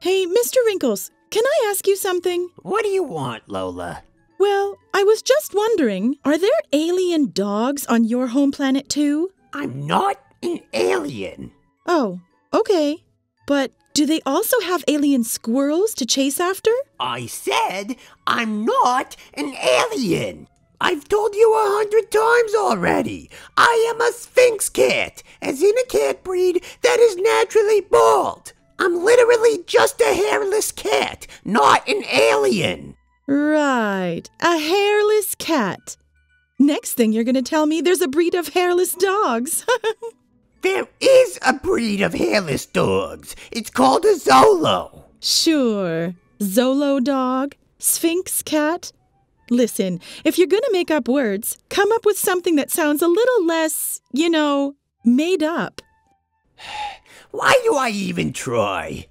Hey, Mr. Wrinkles, can I ask you something? What do you want, Lola? Well, I was just wondering are there alien dogs on your home planet too? I'm not an alien. Oh, okay. But do they also have alien squirrels to chase after? I said I'm not an alien. I've told you a hundred times already. I am a Sphynx cat, as in a cat breed that is naturally bald. I'm literally just a hairless cat, not an alien. Right, a hairless cat. Next thing you're going to tell me there's a breed of hairless dogs. There is a breed of hairless dogs. It's called a Xolo. sure. Xolo dog, Sphynx cat. Listen, if you're going to make up words, come up with something that sounds a little less, you know, made up. Why do I even try?